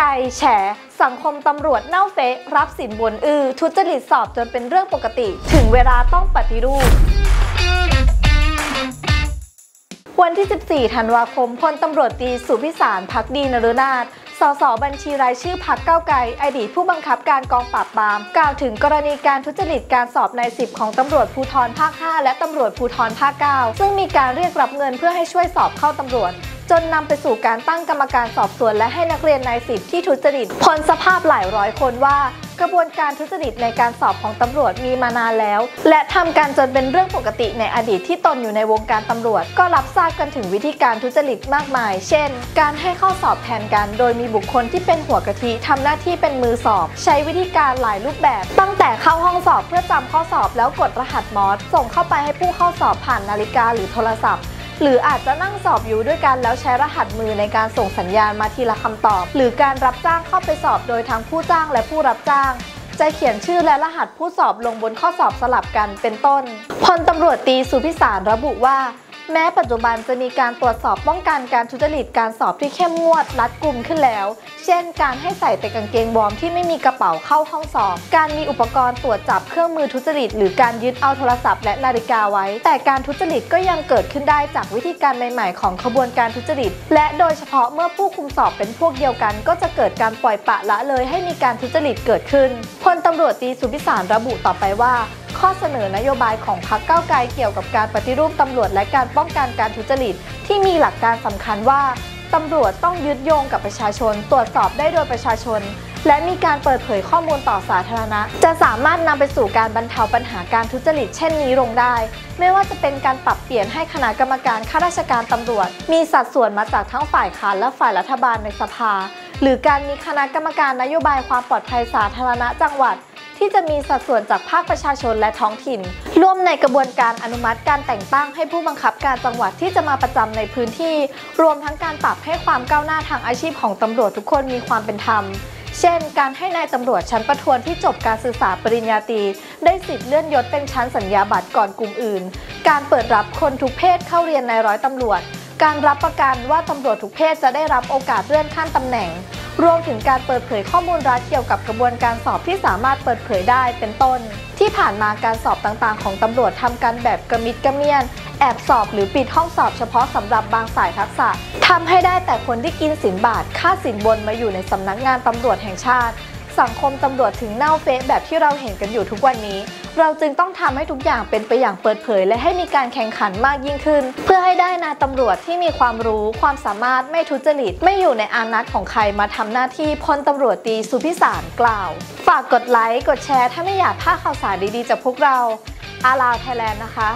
ไกลแฉ สังคมตำรวจเน่าเฟะรับสินบนอือ ทุจริตสอบจนเป็นเรื่องปกติ ถึงเวลาต้องปฏิรูปวันที่ 14 ธันวาคม พลตำรวจตีสุพิสารพักดีนรุนาถสสบัญชีรายชื่อพักเก้าไกล อดีตผู้บังคับการกองปราบปราม กล่าวถึงกรณีการทุจริตการสอบใน 10 ของตำรวจภูธรภาค 5 และตำรวจภูธรภาค 9 ซึ่งมีการเรียกรับเงินเพื่อให้ช่วยสอบเข้าตำรวจ จนนำไปสู่การตั้งกรรมการสอบสวน และให้นักเรียนนายสิบที่ทุจริตพ้นสภาพหลายร้อยคนว่า กระบวนการทุจริตในการสอบของตำรวจมีมานานแล้ว และทำการจนเป็นเรื่องปกติในอดีตที่ตนอยู่ในวงการตำรวจ ก็รับทราบกันถึงวิธีการทุจริตมากมาย เช่น การให้ข้อสอบแทนกัน โดยมีบุคคลที่เป็นหัวกะทิทำหน้าที่เป็นมือสอบ ใช้วิธีการหลายรูปแบบ ตั้งแต่เข้าห้องสอบเพื่อจำข้อสอบแล้วกดรหัสมอสส่งเข้าไปให้ผู้เข้าสอบผ่านนาฬิกาหรือโทรศัพท์ หรืออาจจะนั่งสอบอยู่ด้วยกันแล้วใช้รหัสมือในการส่งสัญญาณมาทีละคำตอบ หรือการรับจ้างเข้าไปสอบโดยทั้งผู้จ้างและผู้รับจ้างจะเขียนชื่อและรหัสผู้สอบลงบนข้อสอบสลับกันเป็นต้น พลตำรวจตีสุพิสารระบุว่า แม้ปัจจุบันจะมีการตรวจสอบป้องกันการทุจริตการสอบที่เข้มงวดรัดกุมขึ้นแล้ว เช่น การให้ใส่แต่กางเกงวอร์มที่ไม่มีกระเป๋าเข้าห้องสอบ การมีอุปกรณ์ตรวจจับเครื่องมือทุจริต หรือการยึดเอาโทรศัพท์และนาฬิกาไว้ แต่การทุจริตก็ยังเกิดขึ้นได้จากวิธีการใหม่ๆ ของขบวนการทุจริต และโดยเฉพาะเมื่อผู้คุมสอบเป็นพวกเดียวกัน ก็จะเกิดการปล่อยปะละเลยให้มีการทุจริตเกิดขึ้นพลตำรวจตีสุพิสารระบุต่อไปว่า ข้อเสนอนโยบายของพรรคก้าวไกลเกี่ยวกับการปฏิรูปตำรวจและการป้องกันการทุจริต ที่มีหลักการสำคัญว่าตำรวจต้องยึดโยงกับประชาชน ตรวจสอบได้โดยประชาชน และมีการเปิดเผยข้อมูลต่อสาธารณะ จะสามารถนำไปสู่การบรรเทาปัญหาการทุจริตเช่นนี้ลงได้ ไม่ว่าจะเป็นการปรับเปลี่ยนให้คณะกรรมการข้าราชการตำรวจ มีสัดส่วนมาจากทั้งฝ่ายค้านและฝ่ายรัฐบาลในสภา หรือการมีคณะกรรมการนโยบายความปลอดภัยสาธารณะจังหวัด ที่จะมีสัดส่วนจากภาคประชาชนและท้องถิ่น ร่วมในกระบวนการอนุมัติการแต่งตั้งให้ผู้บังคับการจังหวัดที่จะมาประจำในพื้นที่ รวมทั้งการปรับให้ความก้าวหน้าทางอาชีพของตำรวจทุกคนมีความเป็นธรรมเช่น การให้นายตำรวจชั้นประทวนที่จบการศึกษาปริญญาตรีได้สิทธิ์เลื่อนยศเป็นชั้นสัญญาบัตรก่อนกลุ่มอื่น การเปิดรับคนทุกเพศเข้าเรียนในร้อยตำรวจ การรับประกันว่าตำรวจทุกเพศจะได้รับโอกาสเลื่อนขั้นตำแหน่ง รวมถึงการเปิดเผยข้อมูลรัฐเกี่ยวกับกระบวนการสอบที่สามารถเปิดเผยได้เป็นต้น ที่ผ่านมาการสอบต่างๆ ของตำรวจทำกันแบบกระมิดกระเมียน แอบสอบหรือปิดห้องสอบเฉพาะสำหรับบางสายทักษะทำให้ได้แต่คนที่กินสินบาทค่าสินบนมาอยู่ในสำนักงานตำรวจแห่งชาติ สังคมตำรวจถึงเน่าเฟะแบบที่เราเห็นกันอยู่ทุกวันนี้ เราจึงต้องทำให้ทุกอย่างเป็นไปอย่างเปิดเผย และให้มีการแข่งขันมากยิ่งขึ้น เพื่อให้ได้นายตำรวจที่มีความรู้ ความสามารถไม่ทุจริต ไม่อยู่ในอานัตของใครมาทำหน้าที่พลตำรวจตีสุพิสารกล่าว ฝากกดไลค์กดแชร์ ถ้าไม่อยากพลาดข่าวสารดีๆจากพวกเราอาลาวไทยแลนด์นะคะ